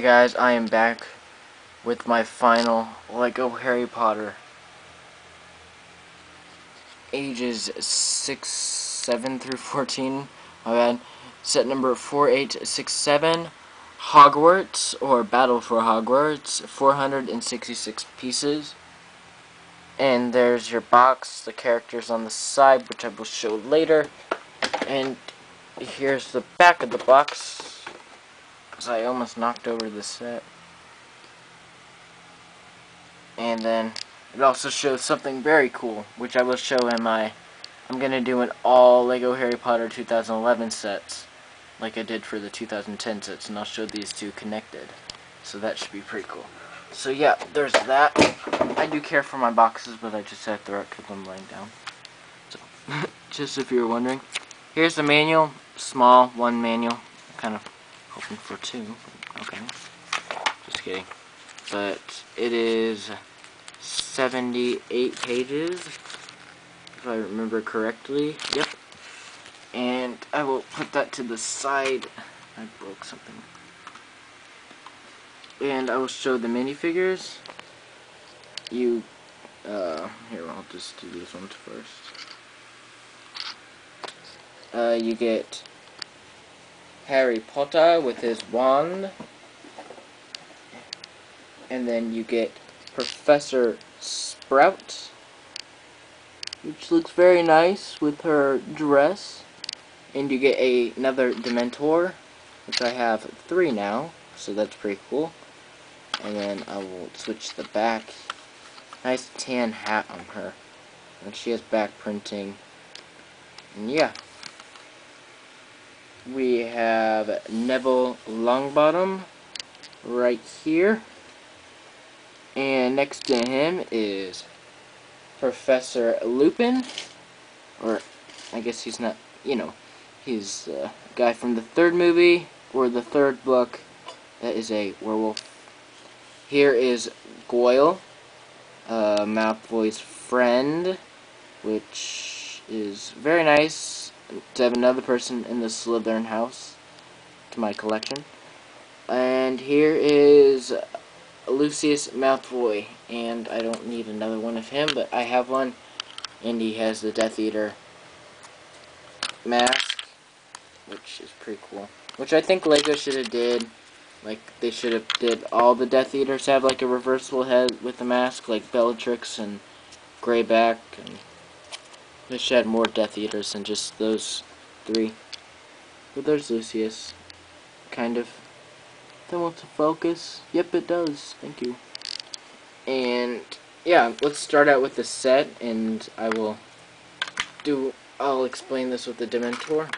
Hey guys, I am back with my final LEGO Harry Potter. Ages 6, 7 through 14, my bad, set number 4867, Hogwarts, or Battle for Hogwarts, 466 pieces, and there's your box, the characters on the side, which I will show later, and here's the back of the box, because I almost knocked over the set. And then it also shows something very cool, which I will show in my... I'm going to do an all LEGO Harry Potter 2011 sets, like I did for the 2010 sets, and I'll show these two connected. So that should be pretty cool. So yeah, there's that. I do care for my boxes, but I just had to throw it because I'm laying down. So, just if you were wondering. Here's the manual, small, one manual, kind of hoping for two. Okay. Just kidding. But it is 78 pages, if I remember correctly. Yep. And I will put that to the side. I broke something. And I will show the minifigures. You, uh, here, I'll just do this one first. Uh, you get Harry Potter with his wand. And then you get Professor Sprout, which looks very nice with her dress. And you get a, another Dementor, which I have three now, so that's pretty cool. And then I will switch the back. Nice tan hat on her. And she has back printing. And yeah we have Neville Longbottom right here. And next to him is Professor Lupin. Or, I guess he's not, you know, he's a guy from the third movie, or the third book, that is a werewolf. Here is Goyle, uh, Malfoy's friend, which is very nice to have another person in the Slytherin house to my collection. And here is Lucius Malfoy, and I don't need another one of him, but I have one, and he has the Death Eater mask, which is pretty cool. Which I think LEGO should have did, like, they should have did all the Death Eaters have, like, a reversible head with the mask, like Bellatrix and Greyback, and they should have more Death Eaters than just those three. But there's Lucius. Kind of. Then want to focus? Yep, it does. Thank you. And, yeah, let's start out with the set, and I will do, I'll explain this with the Dementor.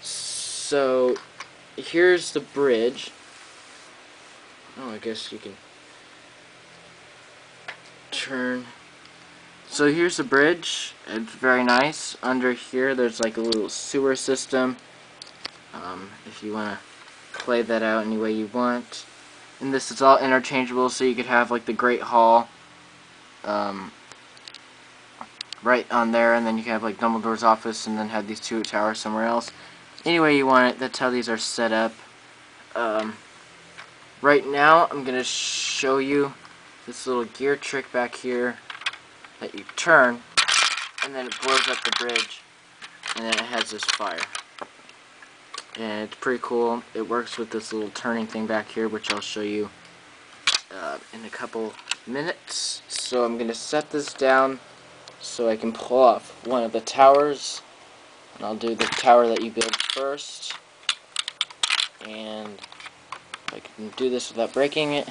So, here's the bridge. Oh, I guess you can turn so here's the bridge. It's very nice. Under here there's like a little sewer system. Um, if you want to play that out any way you want. And this is all interchangeable so you could have like the Great Hall um, right on there and then you can have like Dumbledore's office and then have these two towers somewhere else. Anyway you want it, that's how these are set up. Um, right now I'm going to show you this little gear trick back here that you turn, and then it blows up the bridge, and then it has this fire. And it's pretty cool. It works with this little turning thing back here, which I'll show you uh, in a couple minutes. So I'm going to set this down so I can pull off one of the towers. And I'll do the tower that you build first. And I can do this without breaking it.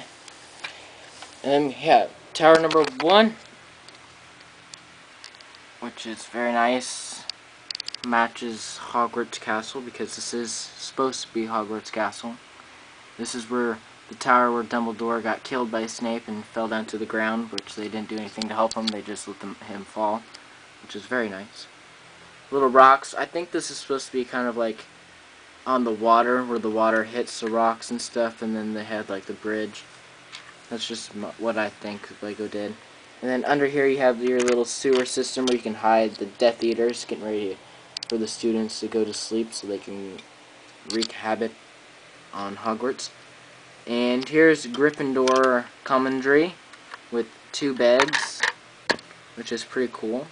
And then, yeah, tower number one which is very nice. Matches Hogwarts Castle because this is supposed to be Hogwarts Castle. This is where the tower where Dumbledore got killed by Snape and fell down to the ground, which they didn't do anything to help him. They just let them, him fall, which is very nice. Little rocks. I think this is supposed to be kind of like on the water, where the water hits the rocks and stuff, and then they had like the bridge. That's just what I think Lego did. And then under here you have your little sewer system where you can hide the Death Eaters, getting ready for the students to go to sleep so they can wreak havoc on Hogwarts. And here's Gryffindor Commandery with two beds, which is pretty cool.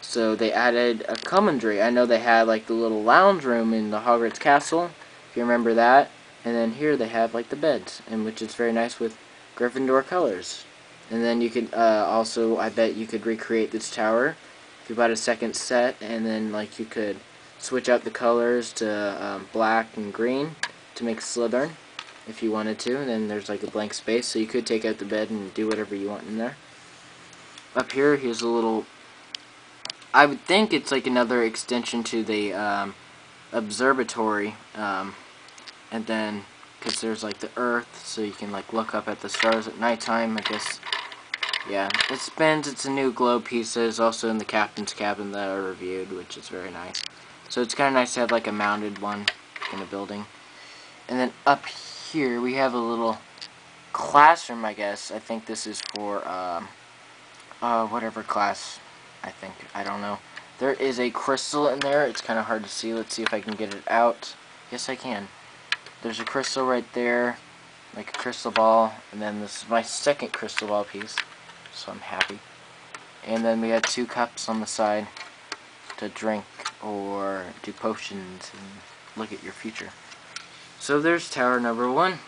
So they added a commandery. I know they had like the little lounge room in the Hogwarts Castle, if you remember that. And then here they have like the beds, and which is very nice with Gryffindor colors. And then you could uh, also, I bet you could recreate this tower if you bought a second set, and then like you could switch out the colors to um, black and green to make Slytherin if you wanted to. And then there's like a blank space, so you could take out the bed and do whatever you want in there. Up here, here's a little. I would think it's like another extension to the um, observatory, um, and then because there's like the Earth, so you can like look up at the stars at nighttime. I guess yeah, it spins. It's a new globe piece that is also in the captain's cabin that I reviewed, which is very nice. So it's kind of nice to have like a mounted one in a building. And then up here we have a little classroom, I guess. I think this is for um, uh, whatever class. I think I don't know. There is a crystal in there. It's kind of hard to see. Let's see if I can get it out. Yes, I can. There's a crystal right there, like a crystal ball, and then this is my second crystal ball piece so I'm happy. And then we had two cups on the side to drink or do potions and look at your future. So there's tower number one.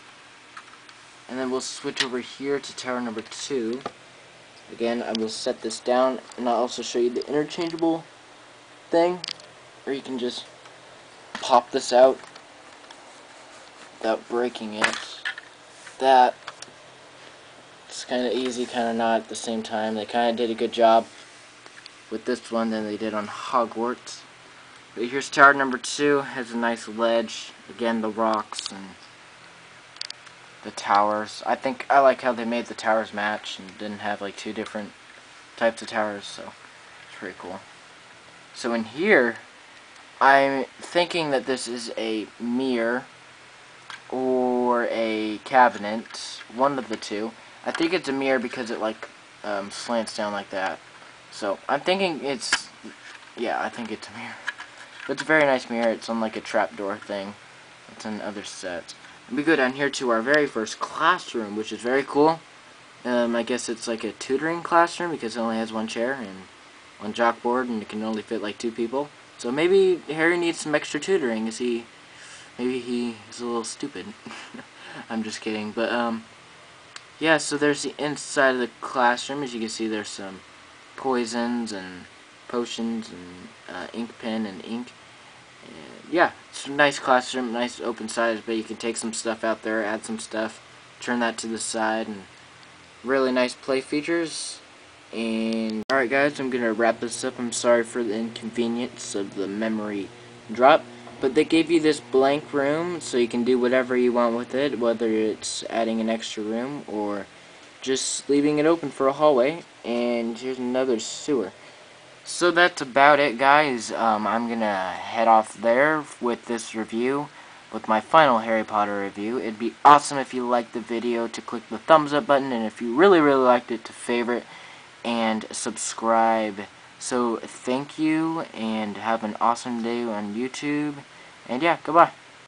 And then we'll switch over here to tower number two. Again, I will set this down and I'll also show you the interchangeable thing. Or you can just pop this out without breaking it. That it's kind of easy, kind of not at the same time. They kind of did a good job with this one than they did on Hogwarts. But here's tower number two. Has a nice ledge. Again, the rocks and the towers. I think I like how they made the towers match and didn't have like two different types of towers. So it's pretty cool. So in here, I'm thinking that this is a mirror or a cabinet. One of the two. I think it's a mirror because it like um, slants down like that. So I'm thinking it's, yeah, I think it's a mirror. But it's a very nice mirror. It's on like a trapdoor thing. It's in other sets. We go down here to our very first classroom, which is very cool. Um, I guess it's like a tutoring classroom because it only has one chair and one chalkboard and it can only fit like two people. So maybe Harry needs some extra tutoring. Is he? Maybe he is a little stupid. I'm just kidding. But um, yeah, so there's the inside of the classroom. As you can see, there's some poisons and potions and uh, ink pen and ink. And yeah, it's a nice classroom, nice open size, but you can take some stuff out there, add some stuff, turn that to the side, and really nice play features. And alright guys, I'm going to wrap this up. I'm sorry for the inconvenience of the memory drop. But they gave you this blank room so you can do whatever you want with it, whether it's adding an extra room or just leaving it open for a hallway. And here's another sewer. So that's about it, guys. Um, I'm going to head off there with this review, with my final Harry Potter review. It'd be awesome if you liked the video to click the thumbs up button, and if you really, really liked it, to favorite and subscribe. So thank you, and have an awesome day on YouTube. And yeah, goodbye.